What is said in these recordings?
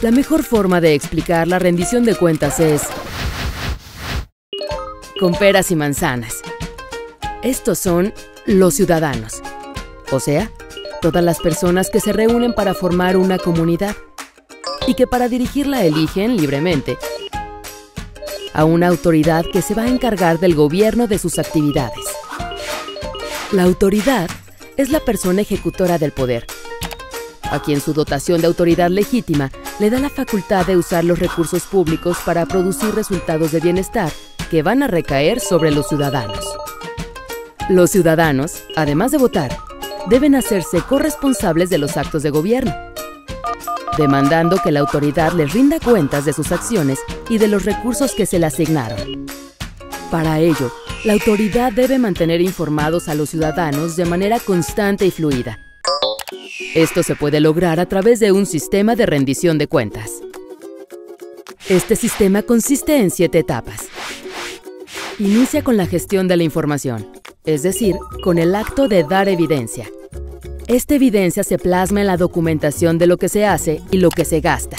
La mejor forma de explicar la rendición de cuentas es con peras y manzanas. Estos son los ciudadanos, o sea, todas las personas que se reúnen para formar una comunidad y que para dirigirla eligen libremente a una autoridad que se va a encargar del gobierno de sus actividades. La autoridad es la persona ejecutora del poder, a quien su dotación de autoridad legítima le da la facultad de usar los recursos públicos para producir resultados de bienestar que van a recaer sobre los ciudadanos. Los ciudadanos, además de votar, deben hacerse corresponsables de los actos de gobierno, demandando que la autoridad les rinda cuentas de sus acciones y de los recursos que se le asignaron. Para ello, la autoridad debe mantener informados a los ciudadanos de manera constante y fluida. Esto se puede lograr a través de un sistema de rendición de cuentas. Este sistema consiste en siete etapas. Inicia con la gestión de la información, es decir, con el acto de dar evidencia. Esta evidencia se plasma en la documentación de lo que se hace y lo que se gasta.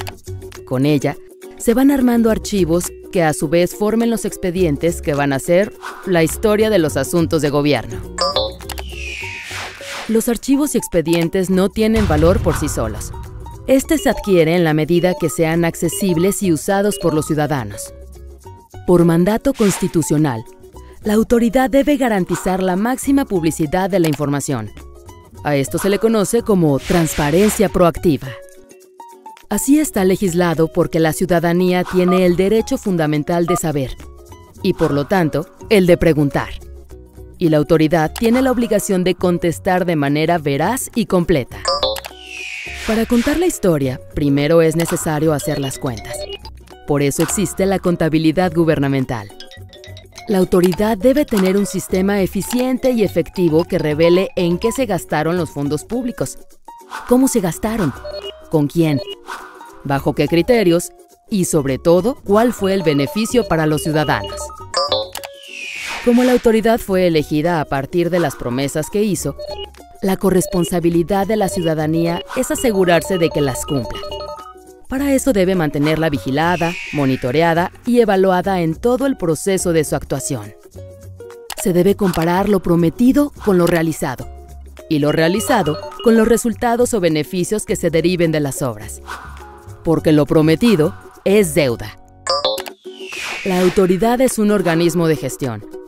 Con ella, se van armando archivos que a su vez formen los expedientes que van a ser la historia de los asuntos de gobierno. Los archivos y expedientes no tienen valor por sí solos. Este se adquiere en la medida que sean accesibles y usados por los ciudadanos. Por mandato constitucional, la autoridad debe garantizar la máxima publicidad de la información. A esto se le conoce como transparencia proactiva. Así está legislado porque la ciudadanía tiene el derecho fundamental de saber y por lo tanto el de preguntar. Y la autoridad tiene la obligación de contestar de manera veraz y completa. Para contar la historia, primero es necesario hacer las cuentas. Por eso existe la contabilidad gubernamental. La autoridad debe tener un sistema eficiente y efectivo que revele en qué se gastaron los fondos públicos, cómo se gastaron, con quién, bajo qué criterios y sobre todo cuál fue el beneficio para los ciudadanos. Como la autoridad fue elegida a partir de las promesas que hizo, la corresponsabilidad de la ciudadanía es asegurarse de que las cumpla. Para eso debe mantenerla vigilada, monitoreada y evaluada en todo el proceso de su actuación. Se debe comparar lo prometido con lo realizado y lo realizado con los resultados o beneficios que se deriven de las obras porque lo prometido es deuda. La autoridad es un organismo de gestión.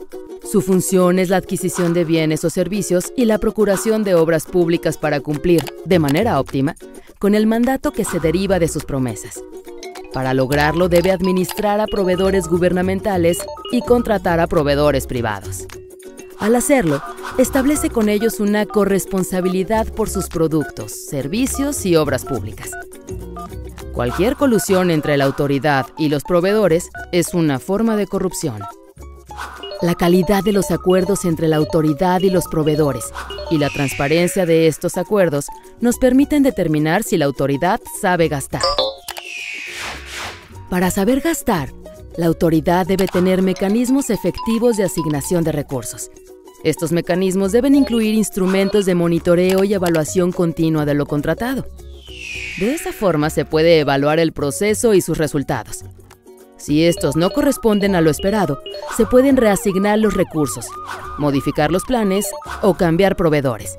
Su función es la adquisición de bienes o servicios y la procuración de obras públicas para cumplir, de manera óptima, con el mandato que se deriva de sus promesas. Para lograrlo debe administrar a proveedores gubernamentales y contratar a proveedores privados. Al hacerlo, establece con ellos una corresponsabilidad por sus productos, servicios y obras públicas. Cualquier colusión entre la autoridad y los proveedores es una forma de corrupción. La calidad de los acuerdos entre la autoridad y los proveedores y la transparencia de estos acuerdos nos permiten determinar si la autoridad sabe gastar. Para saber gastar, la autoridad debe tener mecanismos efectivos de asignación de recursos. Estos mecanismos deben incluir instrumentos de monitoreo y evaluación continua de lo contratado. De esa forma se puede evaluar el proceso y sus resultados. Si estos no corresponden a lo esperado, se pueden reasignar los recursos, modificar los planes o cambiar proveedores.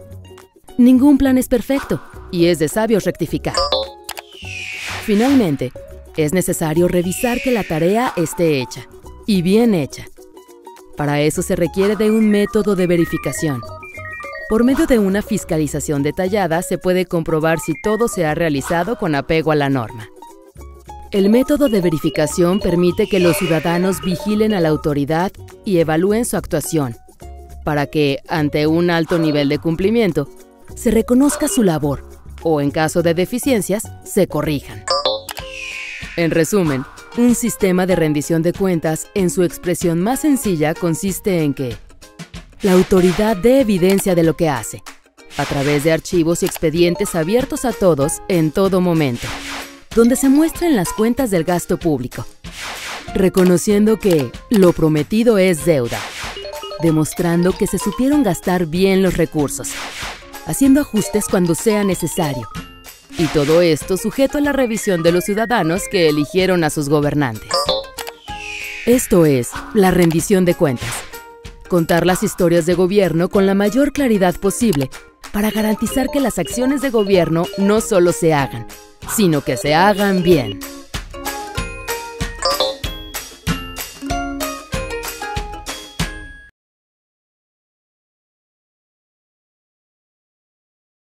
Ningún plan es perfecto y es de sabios rectificar. Finalmente, es necesario revisar que la tarea esté hecha, y bien hecha. Para eso se requiere de un método de verificación, por medio de una fiscalización detallada se puede comprobar si todo se ha realizado con apego a la norma. El método de verificación permite que los ciudadanos vigilen a la autoridad y evalúen su actuación, para que, ante un alto nivel de cumplimiento, se reconozca su labor o, en caso de deficiencias, se corrijan. En resumen, un sistema de rendición de cuentas, en su expresión más sencilla, consiste en que la autoridad dé evidencia de lo que hace, a través de archivos y expedientes abiertos a todos en todo momento, donde se muestren las cuentas del gasto público, reconociendo que lo prometido es deuda, demostrando que se supieron gastar bien los recursos, haciendo ajustes cuando sea necesario, Y todo esto sujeto a la revisión de los ciudadanos que eligieron a sus gobernantes. Esto es la rendición de cuentas. Contar las historias de gobierno con la mayor claridad posible para garantizar que las acciones de gobierno no solo se hagan, sino que se hagan bien.